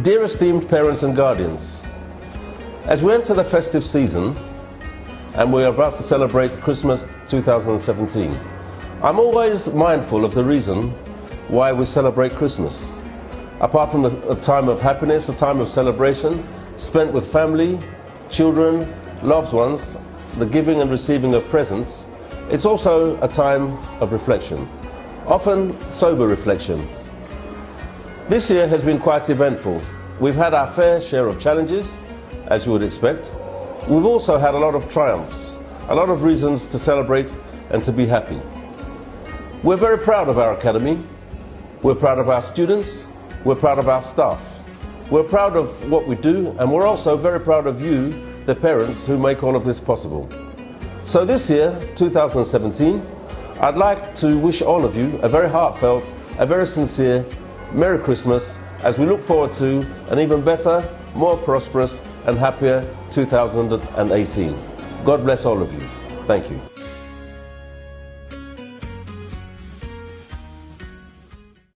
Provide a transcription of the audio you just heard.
Dear esteemed parents and guardians, as we enter the festive season and we are about to celebrate Christmas 2017, I'm always mindful of the reason why we celebrate Christmas. Apart from the, time of happiness, a time of celebration spent with family, children, loved ones, the giving and receiving of presents, it's also a time of reflection, often sober reflection this year has been quite eventful. We've had our fair share of challenges, as you would expect. We've also had a lot of triumphs, a lot of reasons to celebrate and to be happy. We're very proud of our academy. We're proud of our students. We're proud of our staff. We're proud of what we do, and we're also very proud of you, the parents, who make all of this possible. So this year, 2017, I'd like to wish all of you a very heartfelt, a very sincere Merry Christmas as we look forward to an even better, more prosperous and happier 2018. God bless all of you. Thank you.